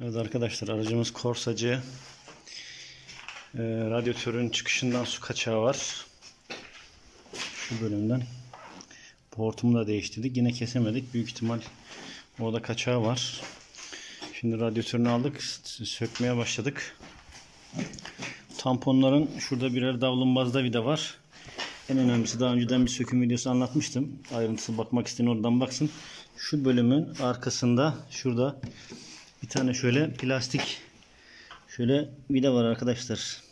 Evet arkadaşlar aracımız Corsacı. Ee, radyatörün çıkışından su kaçağı var. Şu bölümden. Bu hortumu da değiştirdik. Yine kesemedik. Büyük ihtimal orada kaçağı var. Şimdi radyatörünü aldık. Sökmeye başladık. Tamponların şurada birer davlumbazda vida var. En önemlisi daha önceden bir söküm videosu anlatmıştım. Ayrıntısı bakmak isteyen oradan baksın. Şu bölümün arkasında şurada bir tane şöyle plastik şöyle vida var arkadaşlar.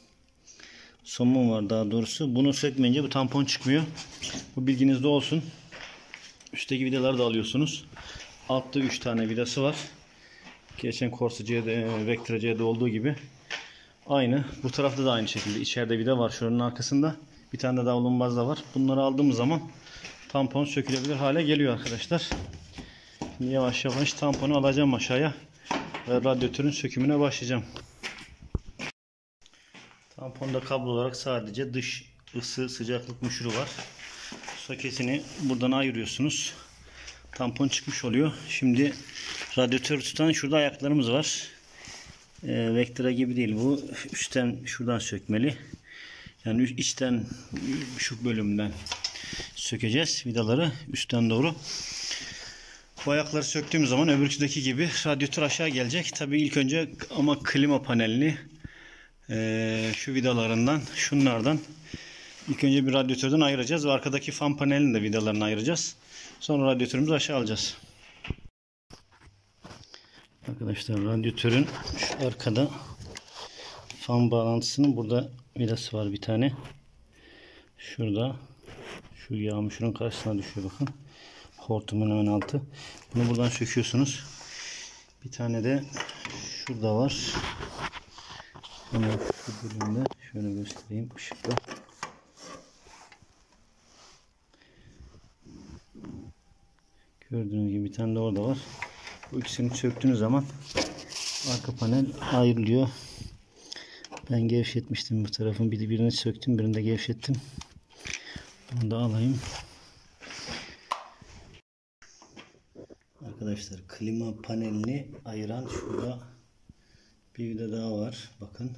Somun var daha doğrusu. Bunu sökmeyince bu tampon çıkmıyor. Bu bilginizde olsun. Üstteki vidaları da alıyorsunuz. Altta 3 tane vidası var. Geçen Corsa C'de, Vectra C'de olduğu gibi. Aynı. Bu tarafta da aynı şekilde. İçeride vida var şuranın arkasında. Bir tane de davlumbaz da var. Bunları aldığımız zaman tampon sökülebilir hale geliyor arkadaşlar. Şimdi yavaş yavaş tamponu alacağım aşağıya. Ve radyatörün sökümüne başlayacağım. Tamponda kablo olarak sadece dış ısı sıcaklık müşürü var. Soketini buradan ayırıyorsunuz. Tampon çıkmış oluyor. Şimdi radyatör tutan şurada ayaklarımız var. E, Vectra gibi değil bu. Üstten şuradan sökmeli. Yani içten şu bölümden sökeceğiz vidaları üstten doğru. Bu ayakları söktüğüm zaman öbürküdeki gibi radyatör aşağı gelecek. Tabii ilk önce ama klima panelini e, şu vidalarından şunlardan ilk önce bir radyatörden ayıracağız ve arkadaki fan panelini de vidalarını ayıracağız. Sonra radyatörümüzü aşağı alacağız. Arkadaşlar radyatörün şu arkada fan bağlantısının burada vidası var bir tane. Şurada şu yağmurun karşısına düşüyor bakın. Hortumun hemen altı. Bunu buradan söküyorsunuz. Bir tane de şurada var. Hemen şu bölümde şöyle göstereyim ışıkla. Gördüğünüz gibi bir tane de orada var. Bu ikisini söktüğünüz zaman arka panel ayrılıyor. Ben gevşetmiştim bu tarafın. Bir birini söktüm, birini de gevşettim. Bunu da alayım. Arkadaşlar klima panelini ayıran şurada bir vida daha var. Bakın.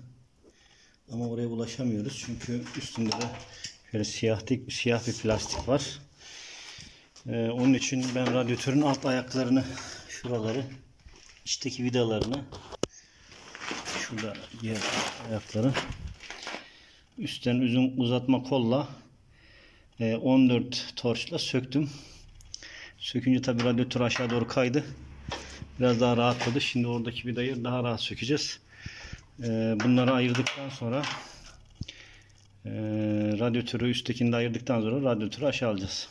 Ama oraya ulaşamıyoruz. Çünkü üstünde de şöyle siyah, siyah bir plastik var. Ee, onun için ben radyatörün alt ayaklarını şuraları içteki vidalarını şurada diğer ayakları üstten uzun uzatma kolla 14 torçla söktüm. Sökünce tabi radyatör aşağı doğru kaydı. Biraz daha rahatladı. Şimdi oradaki vidayı daha rahat sökeceğiz. Bunları ayırdıktan sonra radyatörü üsttekini de ayırdıktan sonra radyatörü aşağı alacağız.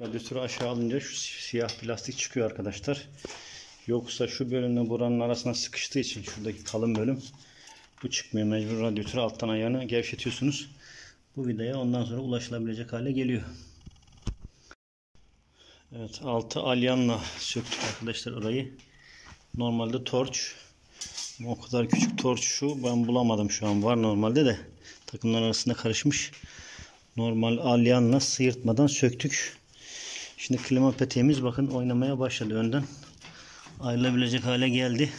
Radyatörü aşağı alınca şu siyah plastik çıkıyor arkadaşlar. Yoksa şu bölümle buranın arasına sıkıştığı için şuradaki kalın bölüm bu çıkmıyor. Mecbur radyatörü alttan ayağını gevşetiyorsunuz. Bu vidaya ondan sonra ulaşılabilecek hale geliyor. Evet altı alyanla söktük arkadaşlar orayı. Normalde torç. O kadar küçük torç şu. Ben bulamadım şu an. Var normalde de. Takımlar arasında karışmış. Normal alyanla sıyırtmadan söktük. Şimdi klima peteğimiz bakın oynamaya başladı önden. Ayrılabilecek hale geldi.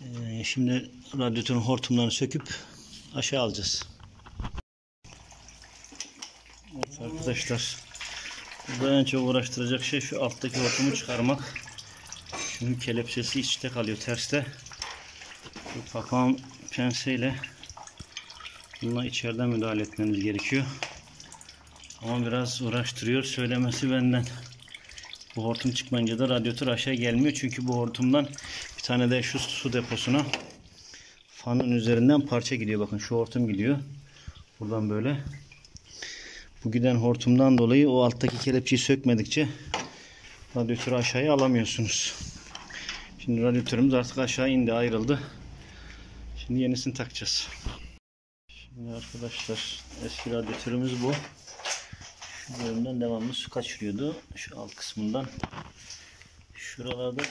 Ee, şimdi radyatörün hortumlarını söküp aşağı alacağız. Evet arkadaşlar. Burada en çok uğraştıracak şey şu alttaki hortumu çıkarmak. Çünkü kelepçesi içte kalıyor terste. Bu papağan penseyle bununla içeriden müdahale etmemiz gerekiyor. Ama biraz uğraştırıyor. Söylemesi benden. Bu hortum çıkmayınca da radyatör aşağı gelmiyor. Çünkü bu hortumdan bir tane de şu su deposuna fanın üzerinden parça gidiyor. Bakın şu hortum gidiyor. Buradan böyle. Bu giden hortumdan dolayı o alttaki kelepçeyi sökmedikçe radyatörü aşağıya alamıyorsunuz. Şimdi radyatörümüz artık aşağı indi ayrıldı. Şimdi yenisini takacağız. Şimdi arkadaşlar eski radyatörümüz bu. Şu bölümden devamlı su kaçırıyordu. Şu alt kısmından. Şuralarda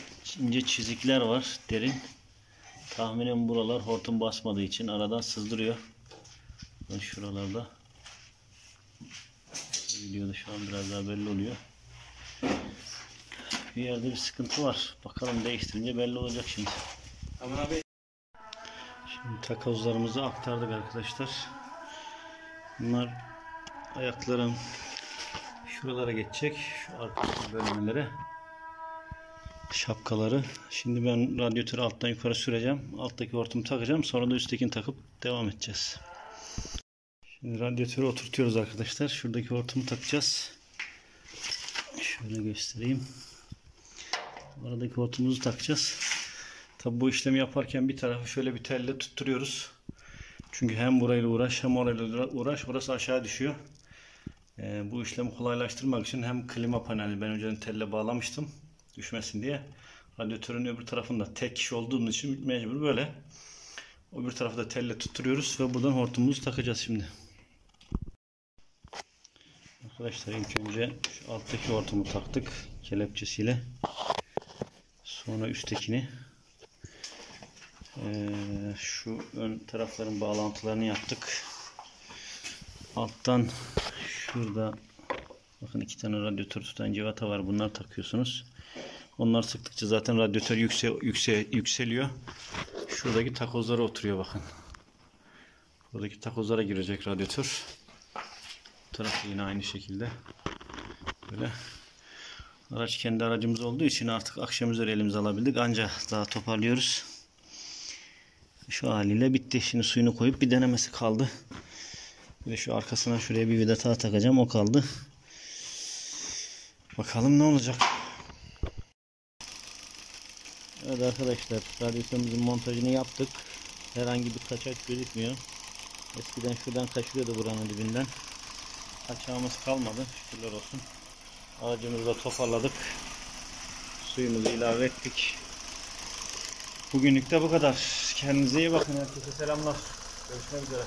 ince çizikler var. Derin. Tahminen buralar hortum basmadığı için aradan sızdırıyor. Şuralarda. Videoda şu an biraz daha belli oluyor. bir yerde bir sıkıntı var. Bakalım değiştirince belli olacak şimdi. Şimdi takozlarımızı aktardık arkadaşlar. Bunlar ayakların şuralara geçecek. Şu arka bölmelere. Şapkaları. Şimdi ben radyatörü alttan yukarı süreceğim. Alttaki hortumu takacağım. Sonra da üsttekini takıp devam edeceğiz. Şimdi radyatörü oturtuyoruz arkadaşlar. Şuradaki hortumu takacağız. Şöyle göstereyim. Aradaki hortumumuzu takacağız. Tabi bu işlemi yaparken bir tarafı şöyle bir telle tutturuyoruz. Çünkü hem burayla uğraş hem orayla uğraş. Burası aşağı düşüyor. Ee, bu işlemi kolaylaştırmak için hem klima paneli ben önceden telle bağlamıştım. Düşmesin diye. Radyatörün öbür tarafında tek kişi olduğumuz için mecbur böyle. Öbür tarafı da telle tutturuyoruz ve buradan hortumumuzu takacağız şimdi. Arkadaşlar ilk önce şu alttaki hortumu taktık kelepçesiyle. Sonra üsttekini. Ee, şu ön tarafların bağlantılarını yaptık. Alttan şurada bakın iki tane radyatör tutan civata var. Bunlar takıyorsunuz. Onlar sıktıkça zaten radyatör yüksel, yüksel, yükseliyor. Şuradaki takozlara oturuyor bakın. Buradaki takozlara girecek radyatör. Tarafı yine aynı şekilde. Böyle. Araç kendi aracımız olduğu için artık akşam üzeri elimize alabildik. Ancak daha toparlıyoruz. Şu haliyle bitti. Şimdi suyunu koyup bir denemesi kaldı. Bir de şu arkasına şuraya bir vida daha takacağım. O kaldı. Bakalım ne olacak. Evet arkadaşlar. Radyatörümüzün montajını yaptık. Herhangi bir kaçak gözükmüyor. Eskiden şuradan kaçıyordu buranın dibinden. Kaçağımız kalmadı. Şükürler olsun. Aracımızı da toparladık. Suyumuzu ilave ettik. Bugünlük de bu kadar. Kendinize iyi bakın. Herkese selamlar. Görüşmek üzere.